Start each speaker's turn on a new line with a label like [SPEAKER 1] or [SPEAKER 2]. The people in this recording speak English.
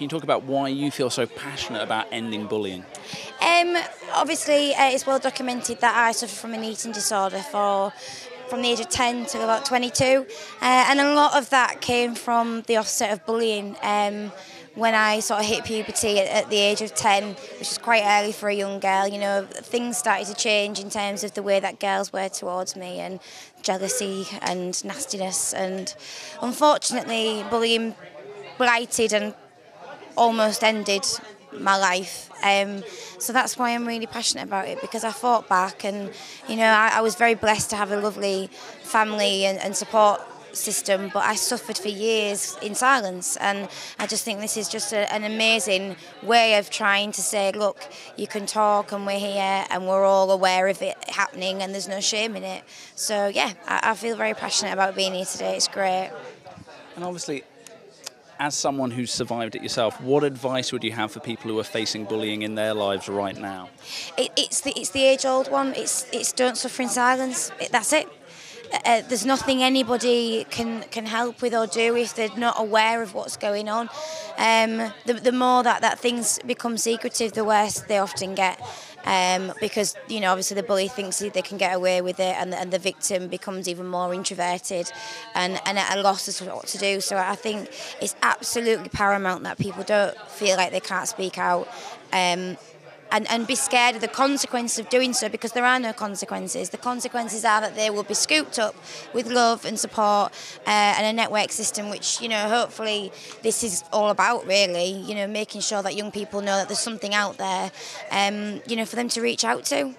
[SPEAKER 1] Can you talk about why you feel so passionate about ending bullying?
[SPEAKER 2] Um, obviously, uh, it's well documented that I suffer from an eating disorder for from the age of 10 to about 22, uh, and a lot of that came from the offset of bullying. Um, when I sort of hit puberty at, at, the age of 10, which is quite early for a young girl, you know, things started to change in terms of the way that girls were towards me and jealousy and nastiness. And unfortunately, bullying blighted and almost ended my life. Um, so that's why I'm really passionate about it because I fought back and, you know, I, I was very blessed to have a lovely family and, and support system, but I suffered for years in silence. And I just think this is just a, an amazing way of trying to say, look, you can talk and we're here and we're all aware of it happening and there's no shame in it. So, yeah, I, I feel very passionate about being here today. It's great.
[SPEAKER 1] And obviously, as someone who's survived it yourself, what advice would you have for people who are facing bullying in their lives right now?
[SPEAKER 2] It, it's the it's the age old one. It's it's don't suffer in silence. It, that's it. Uh, there's nothing anybody can can help with or do if they're not aware of what's going on. Um, the, the more that, that things become secretive, the worse they often get um, because you know obviously the bully thinks they can get away with it, and, and the victim becomes even more introverted and, and at a loss as what to do. So I think it's absolutely paramount that people don't feel like they can't speak out. Um, and, and be scared of the consequences of doing so because there are no consequences. The consequences are that they will be scooped up with love and support uh, and a network system, which, you know, hopefully this is all about really, you know, making sure that young people know that there's something out there, um, you know, for them to reach out to.